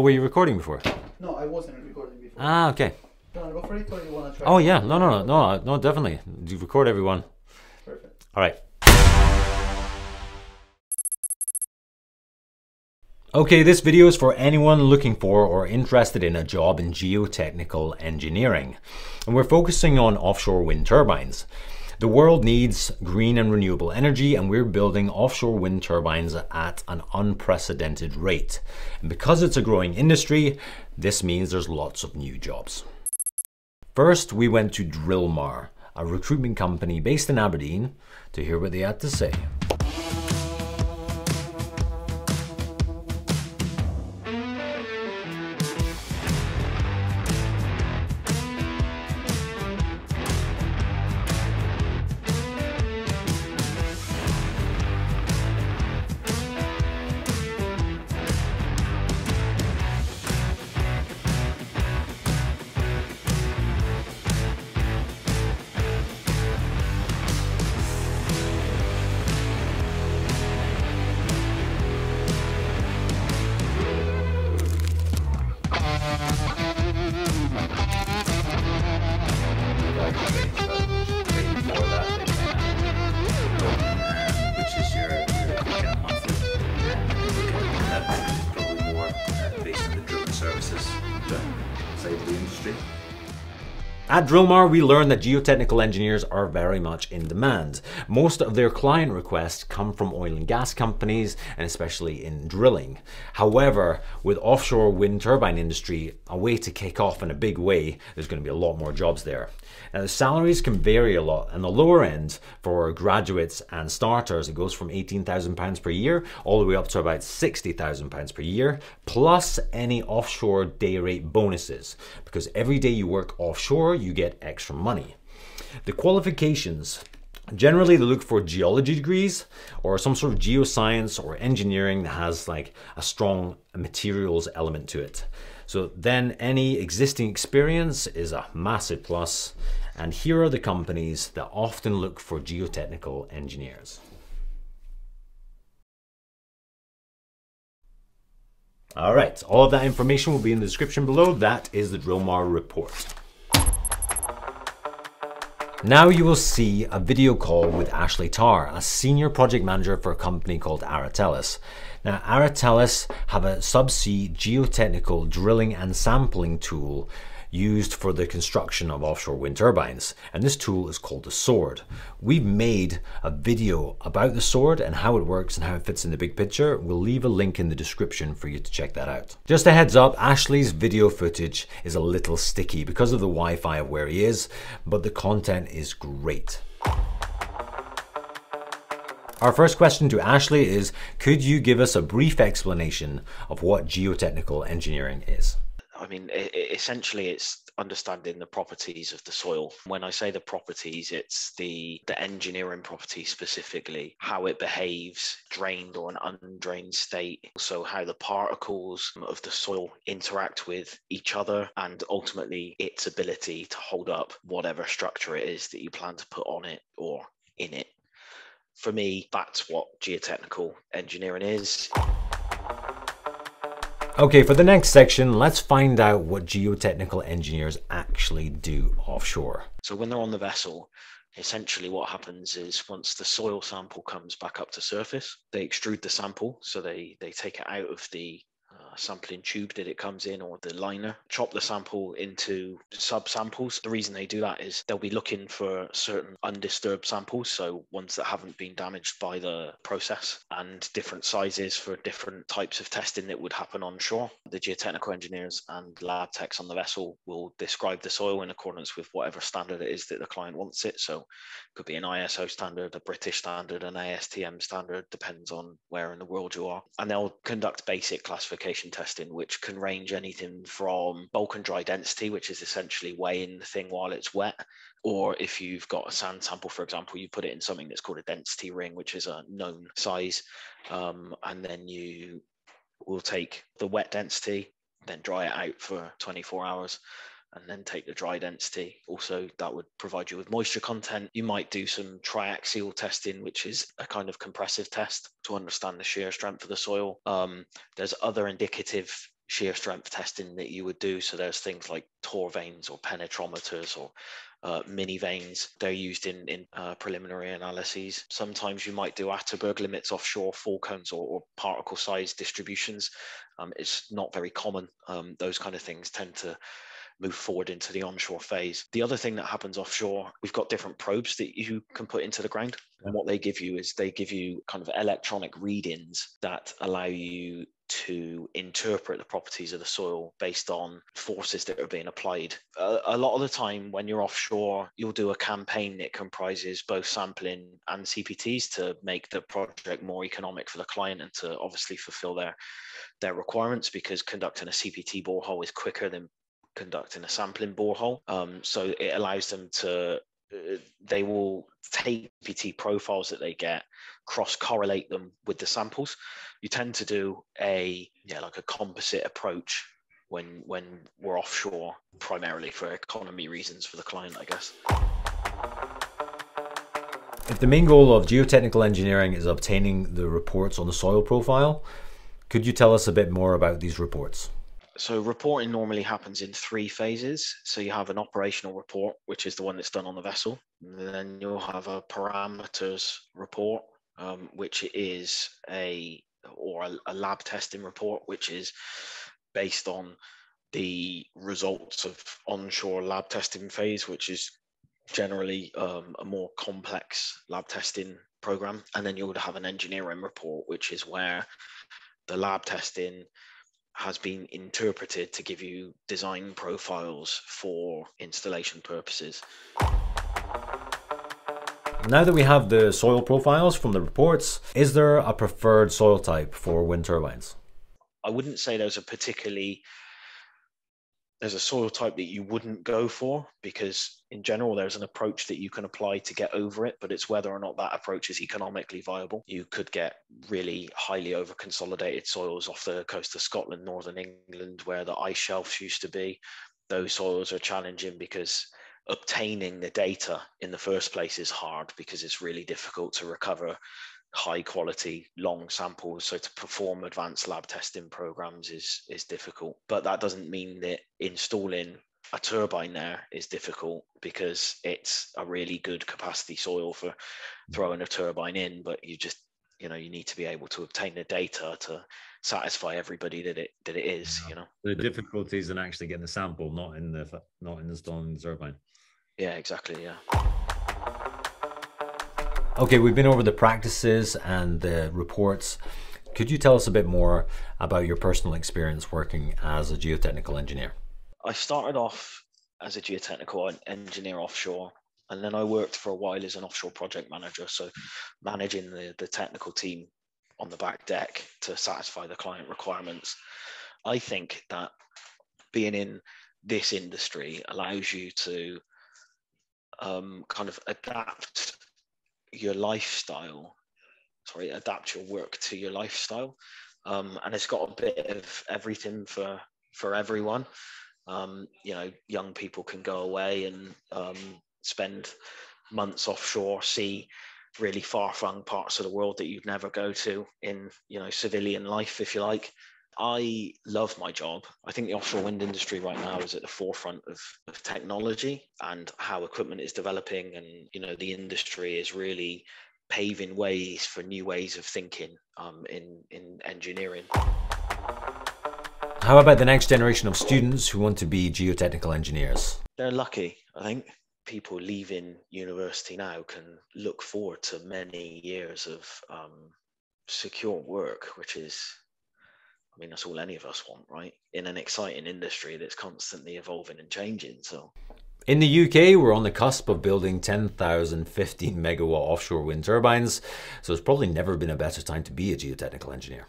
What were you recording before? No, I wasn't recording before. Ah, okay. Do you want to go for it or you want to try? Oh yeah, no, no, no, no, no, definitely. You record everyone. Perfect. All right. Okay, this video is for anyone looking for or interested in a job in geotechnical engineering. And we're focusing on offshore wind turbines. The world needs green and renewable energy, and we're building offshore wind turbines at an unprecedented rate. And because it's a growing industry, this means there's lots of new jobs. First, we went to Drillmar, a recruitment company based in Aberdeen, to hear what they had to say. Side of the industry. At Drillmar, we learned that geotechnical engineers are very much in demand. Most of their client requests come from oil and gas companies, and especially in drilling. However, with offshore wind turbine industry a way to kick off in a big way, there's going to be a lot more jobs there. Now, the salaries can vary a lot, and the lower end for graduates and starters, it goes from £18,000 per year all the way up to about £60,000 per year, plus any offshore day rate bonuses, because every day you work offshore, you get extra money. The qualifications Generally, they look for geology degrees or some sort of geoscience or engineering that has like a strong materials element to it. So then any existing experience is a massive plus. And here are the companies that often look for geotechnical engineers. All right, all of that information will be in the description below. That is the Drillmar report. Now you will see a video call with Ashley Tarr, a senior project manager for a company called Aratellus. Now Aratellus have a subsea geotechnical drilling and sampling tool used for the construction of offshore wind turbines. And this tool is called the Sword. We've made a video about the Sword and how it works and how it fits in the big picture. We'll leave a link in the description for you to check that out. Just a heads up, Ashley's video footage is a little sticky because of the Wi-Fi of where he is, but the content is great. Our first question to Ashley is, could you give us a brief explanation of what geotechnical engineering is? I mean, essentially, it's understanding the properties of the soil. When I say the properties, it's the the engineering properties specifically, how it behaves, drained or an undrained state. Also, how the particles of the soil interact with each other, and ultimately its ability to hold up whatever structure it is that you plan to put on it or in it. For me, that's what geotechnical engineering is. Okay, for the next section, let's find out what geotechnical engineers actually do offshore. So when they're on the vessel, essentially what happens is once the soil sample comes back up to surface, they extrude the sample. So they, they take it out of the sampling tube that it comes in or the liner, chop the sample into sub samples. The reason they do that is they'll be looking for certain undisturbed samples, so ones that haven't been damaged by the process, and different sizes for different types of testing that would happen on shore. The geotechnical engineers and lab techs on the vessel will describe the soil in accordance with whatever standard it is that the client wants it. So it could be an ISO standard, a British standard, an ASTM standard, depends on where in the world you are. And they'll conduct basic classification testing, which can range anything from bulk and dry density, which is essentially weighing the thing while it's wet, or if you've got a sand sample, for example, you put it in something that's called a density ring, which is a known size, um, and then you will take the wet density, then dry it out for 24 hours, and then take the dry density. Also, that would provide you with moisture content. You might do some triaxial testing, which is a kind of compressive test to understand the shear strength of the soil. Um, there's other indicative shear strength testing that you would do. So there's things like Tor vanes or penetrometers or uh, mini vanes. They're used in, in uh, preliminary analyses. Sometimes you might do Atterberg limits offshore, fall cones, or, or particle size distributions. Um, it's not very common. Um, those kind of things tend to move forward into the onshore phase. The other thing that happens offshore, we've got different probes that you can put into the ground. And what they give you is they give you kind of electronic readings that allow you to interpret the properties of the soil based on forces that are being applied. A, a, lot of the time, when you're offshore, you'll do a campaign that comprises both sampling and CPTs to make the project more economic for the client and to obviously fulfill their their requirements because conducting a CPT borehole is quicker than conducting a sampling borehole. Um, so it allows them to uh, they will take PT profiles that they get, cross correlate them with the samples. You tend to do a yeah like a composite approach when when we're offshore, primarily for economy reasons for the client, I guess. If the main goal of geotechnical engineering is obtaining the reports on the soil profile, could you tell us a bit more about these reports? So reporting normally happens in three phases. So you have an operational report, which is the one that's done on the vessel. And then you'll have a parameters report, um, which is a or a, a lab testing report, which is based on the results of onshore lab testing phase, which is generally um, a more complex lab testing program. And then you would have an engineering report, which is where the lab testing has been interpreted to give you design profiles for installation purposes. Now that we have the soil profiles from the reports, is there a preferred soil type for wind turbines? I wouldn't say there's a particularly there's a soil type that you wouldn't go for because in general there's an approach that you can apply to get over it but it's whether or not that approach is economically viable. You could get really highly over consolidated soils off the coast of scotland northern england where the ice shelves used to be. Those soils are challenging because obtaining the data in the first place is hard because it's really difficult to recover high quality long samples. So to perform advanced lab testing programs is is difficult but that doesn't mean that installing a turbine there is difficult because it's a really good capacity soil for throwing a turbine in but you just you know you need to be able to obtain the data to satisfy everybody that it that it is you know? The difficulties in actually getting the sample not in the not in installing the turbine. Yeah exactly yeah Okay, we've been over the practices and the reports. Could you tell us a bit more about your personal experience working as a geotechnical engineer? I started off as a geotechnical engineer offshore, and then I worked for a while as an offshore project manager, so managing the, the technical team on the back deck to satisfy the client requirements. I think that being in this industry allows you to um, kind of adapt your lifestyle sorry adapt your work to your lifestyle. Um, and it's got a bit of everything for for everyone. Um, you know young people can go away and um, spend months offshore see really far-flung parts of the world that you'd never go to in you know civilian life if you like I love my job. I think the offshore wind industry right now is at the forefront of, of technology and how equipment is developing. And, you know, the industry is really paving ways for new ways of thinking um, in, in engineering. How about the next generation of students who want to be geotechnical engineers? They're lucky, I think. People leaving university now can look forward to many years of um, secure work, which is mean, that's all any of us want, right? In an exciting industry that's constantly evolving and changing. So, in the UK, we're on the cusp of building 10,000 15 megawatt offshore wind turbines, so it's probably never been a better time to be a geotechnical engineer.